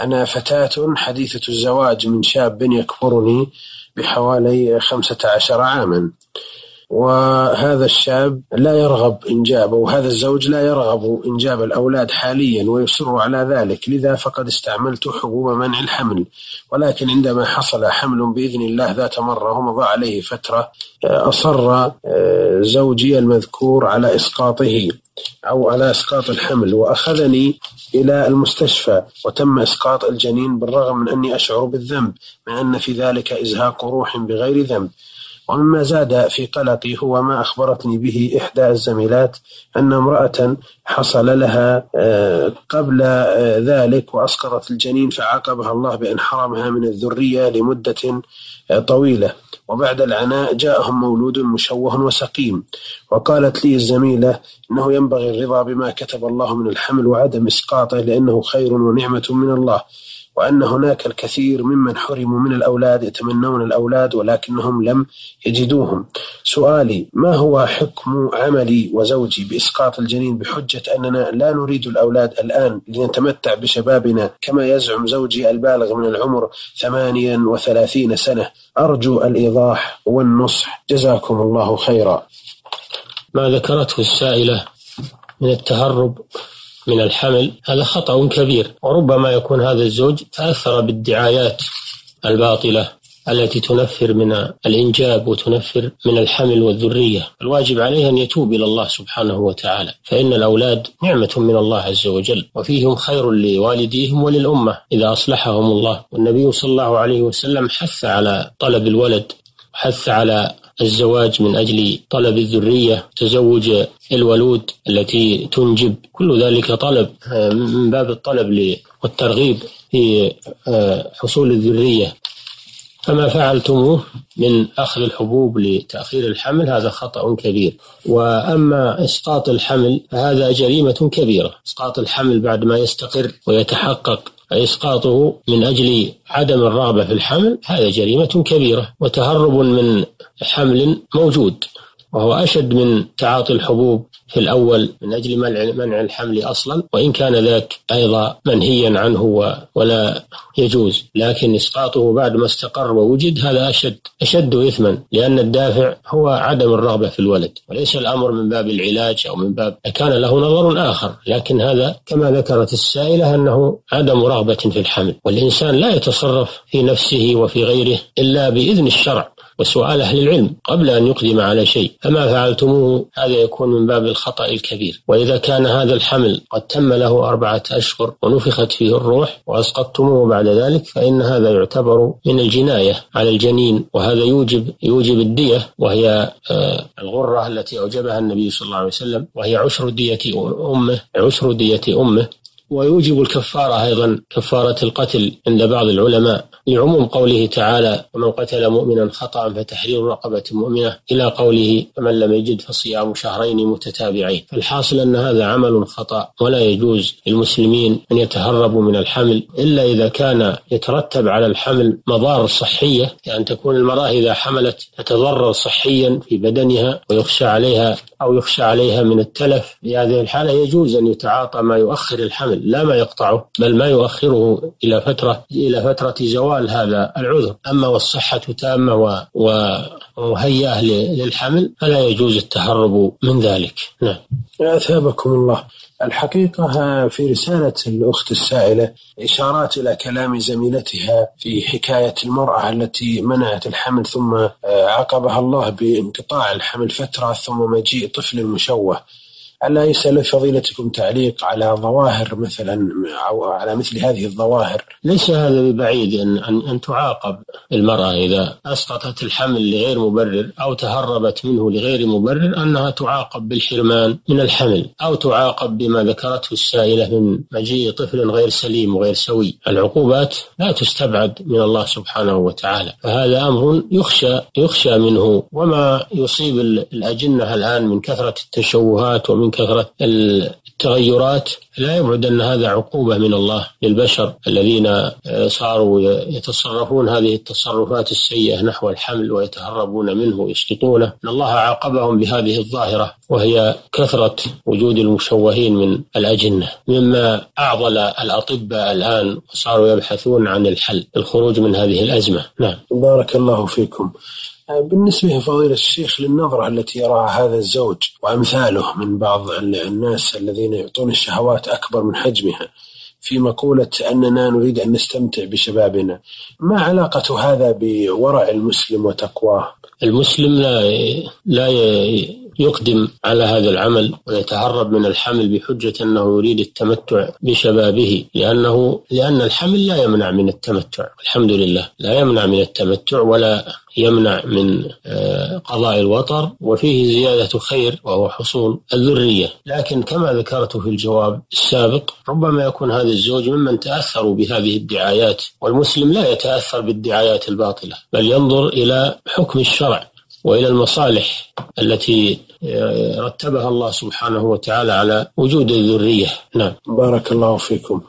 أنا فتاة حديثة الزواج من شاب يكبرني بحوالي خمسة عشر عاما. وهذا الشاب لا يرغب إنجاب وهذا الزوج لا يرغب إنجاب الأولاد حاليا ويصر على ذلك. لذا فقد استعملت حبوب منع الحمل. ولكن عندما حصل حمل بإذن الله ذات مرة ومضى عليه فترة أصر زوجي المذكور على إسقاطه أو على إسقاط الحمل وأخذني إلى المستشفى. وتم إسقاط الجنين بالرغم من أني أشعر بالذنب من أن في ذلك إزهاق روح بغير ذنب. ومما زاد في قلقي هو ما أخبرتني به إحدى الزميلات أن امرأة حصل لها آه، قبل آه، ذلك وأسقطت الجنين فعاقبها الله بأن حرمها من الذرية لمدة آه، طويلة. وبعد العناء جاءهم مولود مشوه وسقيم. وقالت لي الزميلة إنه ينبغي الرضا بما كتب الله من الحمل وعدم إسقاطه لأنه خير ونعمة من الله. وأن هناك الكثير ممن حرموا من الأولاد يتمنون الأولاد ولكنهم لم يجدوهم. سؤالي ما هو حكم عملي وزوجي بإسقاط الجنين بحجة أننا لا نريد الأولاد الآن لنتمتع بشبابنا كما يزعم زوجي البالغ من العمر ثمانيا وثلاثين سنة؟ أرجو الإيضاح والنصح. جزاكم الله خيرا. ما ذكرته السائلة من التهرب من الحمل هذا خطأ كبير. وربما يكون هذا الزوج تأثر بالدعايات الباطلة التي تنفر من الإنجاب وتنفر من الحمل والذرية. الواجب عليه أن يتوب إلى الله سبحانه وتعالى. فإن الأولاد نعمة من الله عز وجل وفيهم خير لوالديهم وللأمة. إذا أصلحهم الله والنبي صلى الله عليه وسلم حث على طلب الولد حث على الزواج من أجل طلب الذرية تزوج الولود التي تنجب. كل ذلك طلب آه، من باب الطلب والترغيب في آه، حصول الذرية. فما فعلتموه من أخذ الحبوب لتأخير الحمل هذا خطأ كبير. وأما إسقاط الحمل فهذا جريمة كبيرة. إسقاط الحمل بعد ما يستقر ويتحقق إسقاطه من أجل عدم الرغبة في الحمل هذا جريمة كبيرة وتهرب من حمل موجود. وهو أشد من تعاطي الحبوب في الأول من أجل منع الحمل أصلا وإن كان ذاك أيضا منهيا عنه ولا يجوز. لكن إسقاطه بعد ما استقر ووجد هذا أشد أشد إثما لأن الدافع هو عدم الرغبة في الولد. وليس الأمر من باب العلاج أو من باب كان له نظر آخر. لكن هذا كما ذكرت السائلة أنه عدم رغبة في الحمل. والإنسان لا يتصرف في نفسه وفي غيره إلا بإذن الشرع. وسؤال أهل العلم قبل أن يقدم على شيء فما فعلتموه؟ هذا يكون من باب الخطأ الكبير. وإذا كان هذا الحمل قد تم له أربعة أشهر ونفخت فيه الروح وأسقطتموه بعد ذلك فإن هذا يعتبر من الجناية على الجنين وهذا يوجب يوجب الدية وهي آه، الغرة التي أوجبها النبي صلى الله عليه وسلم وهي عشر دية أمه عشر دية أمه. ويوجب الكفارة أيضا كفارة القتل عند بعض العلماء. لعموم قوله تعالى ومن قتل مؤمنا خطأ فتحرير رقبة مؤمنة. إلى قوله فمن لم يجد فصيام شهرين متتابعين. فالحاصل أن هذا عمل خطأ ولا يجوز للمسلمين أن يتهربوا من الحمل إلا إذا كان يترتب على الحمل مضار صحية كأن تكون المرأة إذا حملت تتضرر صحيا في بدنها ويخشى عليها أو يخشى عليها من التلف. في هذه الحالة يجوز أن يتعاطى ما يؤخر الحمل. لا ما يقطعه بل ما يؤخره إلى فترة إلى فترة زوال هذا العذر. أما والصحة تامة ومهيئة للحمل فلا يجوز التهرب من ذلك. نعم. أثابكم الله. الحقيقة في رسالة الأخت السائلة إشارات إلى كلام زميلتها في حكاية المرأة التي منعت الحمل ثم عاقبها الله بانقطاع الحمل فترة ثم مجيء طفل مشوه. أليس لفضيلتكم تعليق على ظواهر مثلا أو على مثل هذه الظواهر؟ ليس هذا ببعيد أن, أن, أن تعاقب المرأة إذا أسقطت الحمل لغير مبرر أو تهربت منه لغير مبرر أنها تعاقب بالحرمان من الحمل أو تعاقب بما ذكرته السائلة من مجيء طفل غير سليم وغير سوي. العقوبات لا تستبعد من الله سبحانه وتعالى فهذا أمر يخشى يخشى منه وما يصيب الأجنة الآن من كثرة التشوهات ومن كثرة التغيرات لا يبعد أن هذا عقوبة من الله للبشر الذين آه، صاروا يتصرفون هذه التصرفات السيئة نحو الحمل ويتهربون منه ويسقطونه. أن الله عاقبهم بهذه الظاهرة وهي كثرة وجود المشوهين من الأجنة. مما أعضل الأطباء الآن وصاروا يبحثون عن الحل الخروج من هذه الأزمة. نعم. بارك الله فيكم. بالنسبة فضيلة الشيخ للنظرة التي يراها هذا الزوج وأمثاله من بعض الناس الذين يعطون الشهوات أكبر من حجمها في مقولة أننا نريد أن نستمتع بشبابنا ما علاقة هذا بورع المسلم وتقواه؟ المسلم لا لا يقدم على هذا العمل ويتهرب من الحمل بحجة أنه يريد التمتع بشبابه لأنه لأن الحمل لا يمنع من التمتع الحمد لله. لا يمنع من التمتع ولا يمنع من آه، قضاء الوطر وفيه زيادة خير وهو حصول الذرية. لكن كما ذكرت في الجواب السابق ربما يكون هذا الزوج ممن تأثروا بهذه الدعايات والمسلم لا يتأثر بالدعايات الباطلة بل ينظر إلى حكم الشرع. وإلى المصالح التي رتبها الله سبحانه وتعالى على وجود الذرية. نعم. بارك الله فيكم.